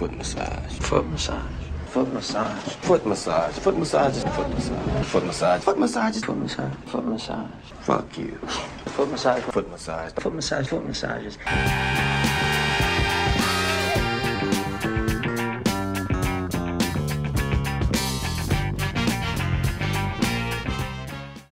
Foot massage. Foot massage. Foot massage. Foot massages. Foot massage. Foot massage. Foot massages. Foot massage. Foot massage. Fuck you. Foot massage. Foot massage. Foot massage. Foot massages.